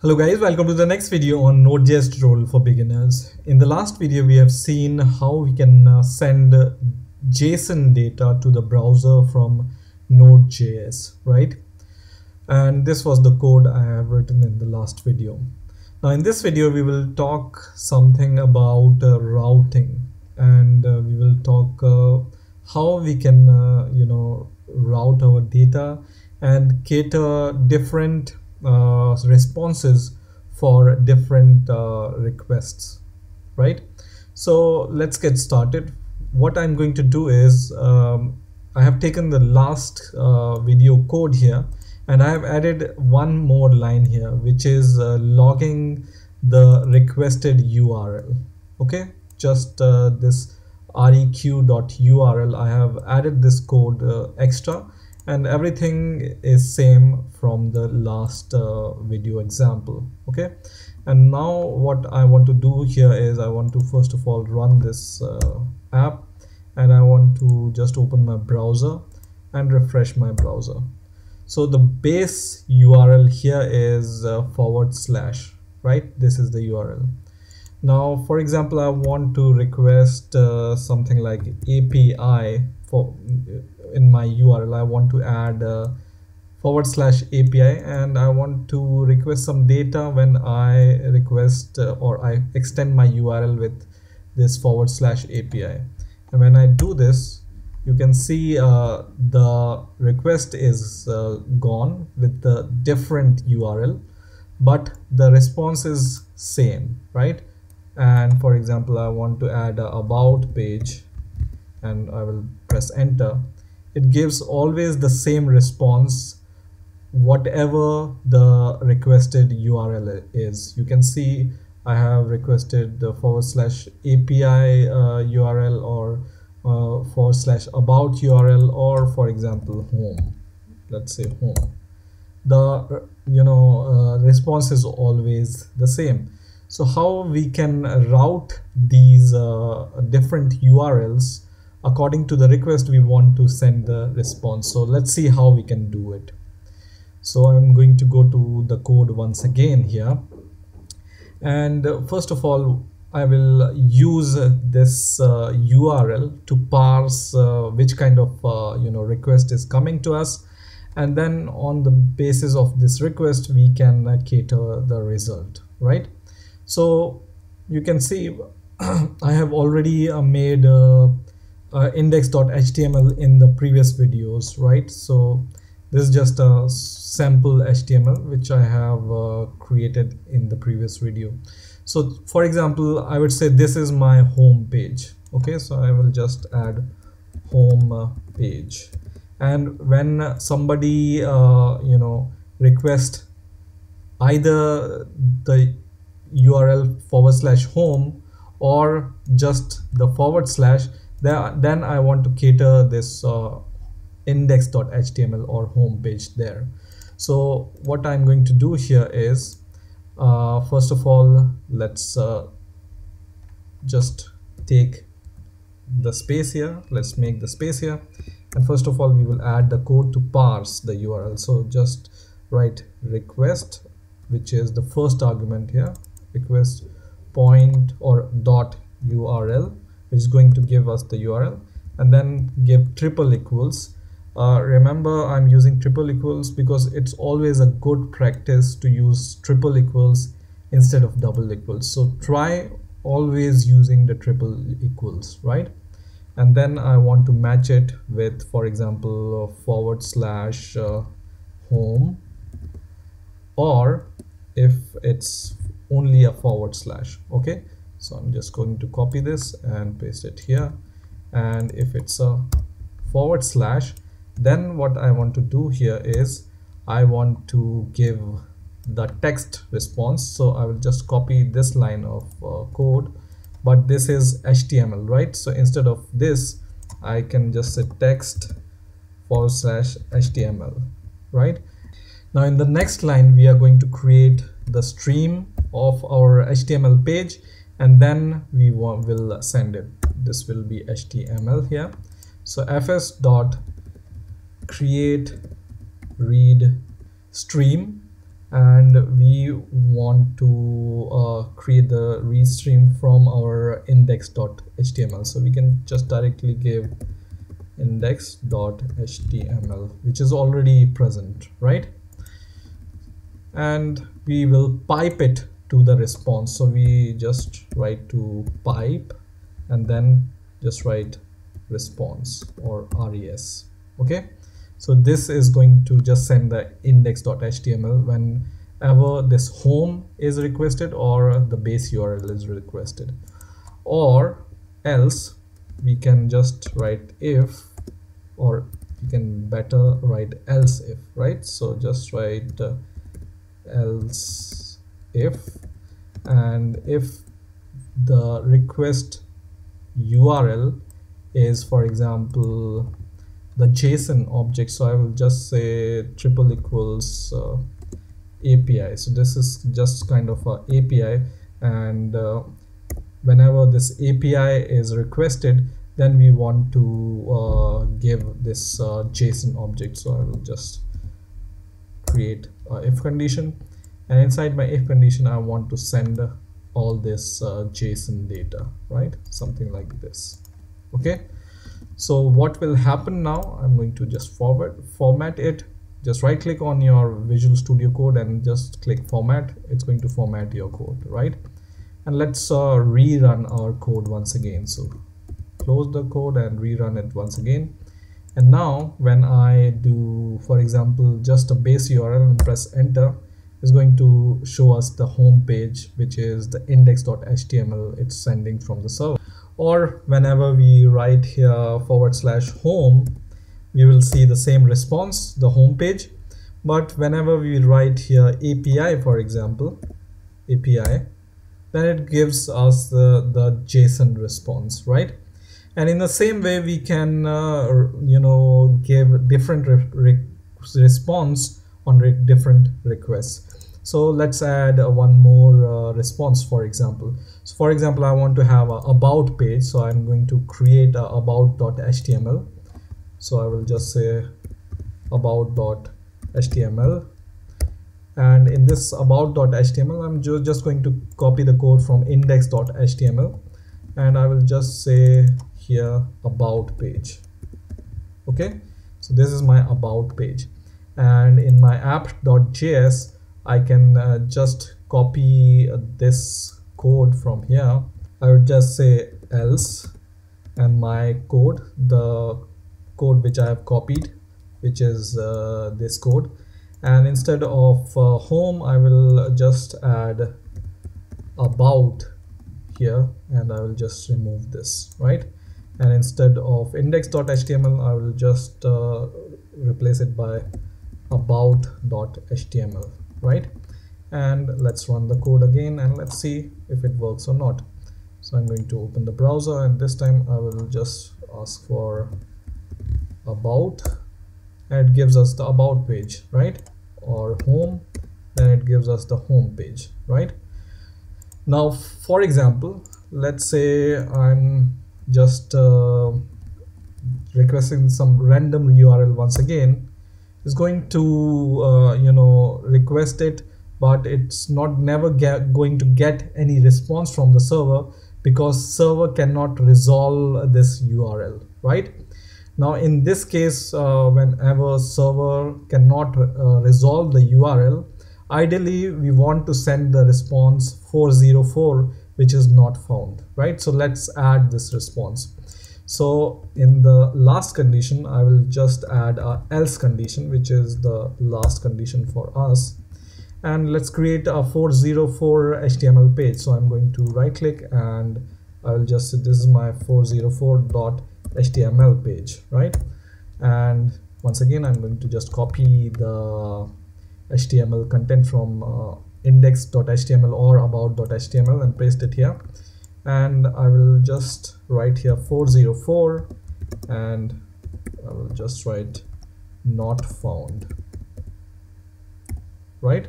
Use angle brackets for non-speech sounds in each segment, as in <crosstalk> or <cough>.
Hello guys, welcome to the next video on Node.js role for beginners. In the last video, we have seen how we can uh, send JSON data to the browser from Node.js, right? And this was the code I have written in the last video. Now in this video, we will talk something about uh, routing and uh, we will talk uh, how we can, uh, you know, route our data and cater different uh, responses for different uh, requests right? So let's get started. What I'm going to do is um, I have taken the last uh, video code here and I have added one more line here which is uh, logging the requested URL okay? Just uh, this req.url I have added this code uh, extra and everything is same from the last uh, video example okay? And now what I want to do here is I want to first of all run this uh, app and I want to just open my browser and refresh my browser. So the base URL here is uh, forward slash right? This is the URL now for example I want to request uh, something like API for in my URL I want to add uh, forward slash API and I want to request some data when I request uh, or I extend my URL with this forward slash API and when I do this you can see uh, the request is uh, gone with the different URL but the response is same right? And for example I want to add a about page and I will press enter it gives always the same response whatever the requested URL is. You can see I have requested the forward slash API uh, URL or uh, forward slash about URL or for example home. Let's say home. The you know uh, response is always the same. So how we can route these uh, different URLs according to the request we want to send the response. So let's see how we can do it. So I'm going to go to the code once again here. And uh, first of all I will use this uh, URL to parse uh, which kind of uh, you know request is coming to us. And then on the basis of this request we can uh, cater the result right? So you can see <clears throat> I have already uh, made uh, index.html in the previous videos right? So this is just a sample html which i have uh, created in the previous video. So for example i would say this is my home page okay? So i will just add home page. And when somebody uh, you know request either the url forward slash home or just the forward slash then I want to cater this uh, index.html or home page there. So what I'm going to do here is uh, first of all let's uh, just take the space here. Let's make the space here. And first of all we will add the code to parse the URL so just write request which is the first argument here. Request point or dot URL which is going to give us the URL and then give triple equals. Uh, remember I'm using triple equals because it's always a good practice to use triple equals instead of double equals. So try always using the triple equals right? And then I want to match it with for example forward slash uh, home. Or if it's only a forward slash okay so I'm just going to copy this and paste it here. And if it's a forward slash then what I want to do here is I want to give the text response. So I will just copy this line of uh, code but this is HTML right? So instead of this I can just say text forward slash HTML right? Now in the next line we are going to create the stream of our HTML page and then we will send it. This will be html here. So fs dot create read stream. And we want to uh, create the read stream from our index.html so we can just directly give index.html which is already present right? And we will pipe it to the response. So we just write to pipe and then just write response or res okay? So this is going to just send the index.html whenever this home is requested or the base url is requested. Or else we can just write if or you can better write else if right? So just write uh, else if and if the request url is for example the json object. So i will just say triple equals uh, api so this is just kind of a api and uh, whenever this api is requested then we want to uh, give this uh, json object. So i will just create a if condition and inside my if condition i want to send all this uh, json data right? Something like this. Okay? So what will happen now? I'm going to just forward format it. Just right click on your visual studio code and just click format. It's going to format your code right? And let's uh, rerun our code once again. So close the code and rerun it once again. And now when i do for example just a base url and press enter is going to show us the home page which is the index.html it's sending from the server. Or whenever we write here forward slash home we will see the same response the home page. But whenever we write here API for example API then it gives us the the JSON response right? And in the same way we can uh, you know give different re re response on re different requests so let's add uh, one more uh, response for example. So for example i want to have a about page so i'm going to create a about.html so i will just say about.html and in this about.html i'm ju just going to copy the code from index.html and i will just say here about page. Okay? So this is my about page. And in my app.js I can uh, just copy this code from here. I would just say else and my code the code which I have copied which is uh, this code. And instead of uh, home I will just add about here and I will just remove this right? And instead of index.html I will just uh, replace it by about.html right? And let's run the code again and let's see if it works or not. So I'm going to open the browser and this time I will just ask for about. And it gives us the about page right? Or home then it gives us the home page right? Now for example let's say I'm just uh, requesting some random URL once again is going to uh, you know request it but it's not never get, going to get any response from the server because server cannot resolve this URL right? Now in this case uh, whenever server cannot uh, resolve the URL ideally we want to send the response 404 which is not found right? So let's add this response so in the last condition I will just add a else condition which is the last condition for us. And let's create a 404 HTML page. So I'm going to right click and I will just say this is my 404.html page right? And once again I'm going to just copy the HTML content from uh, index.html or about.html and paste it here and I will just write here 404 and I will just write not found. Right?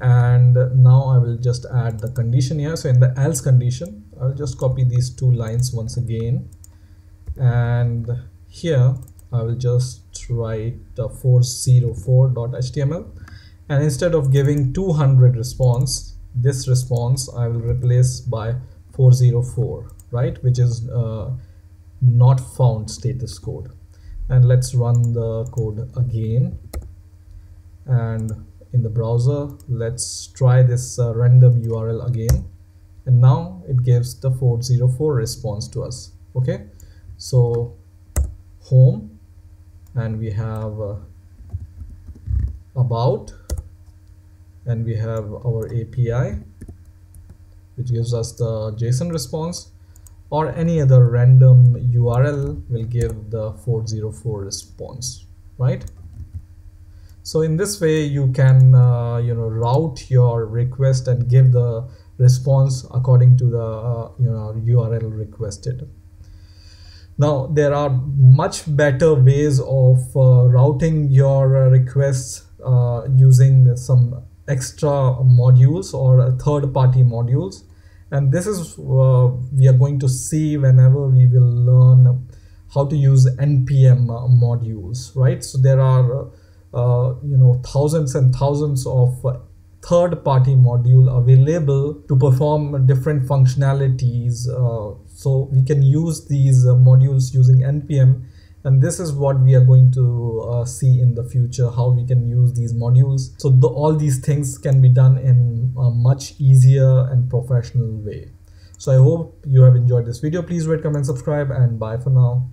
And now I will just add the condition here. So in the else condition I'll just copy these two lines once again. And here I will just write the 404.html and instead of giving 200 response this response I will replace by 404 right? Which is uh, not found status code. And let's run the code again. And in the browser let's try this uh, random URL again. And now it gives the 404 response to us okay? So home. And we have uh, about and we have our API which gives us the JSON response or any other random URL will give the 404 response right? So in this way you can uh, you know route your request and give the response according to the uh, you know URL requested. Now there are much better ways of uh, routing your uh, requests uh, using some extra modules or third-party modules. And this is uh, we are going to see whenever we will learn how to use npm modules right? So there are uh, you know thousands and thousands of third-party module available to perform different functionalities uh, so we can use these uh, modules using npm and this is what we are going to uh, see in the future how we can use these modules. So the, all these things can be done in a much easier and professional way. So i hope you have enjoyed this video. Please rate comment subscribe and bye for now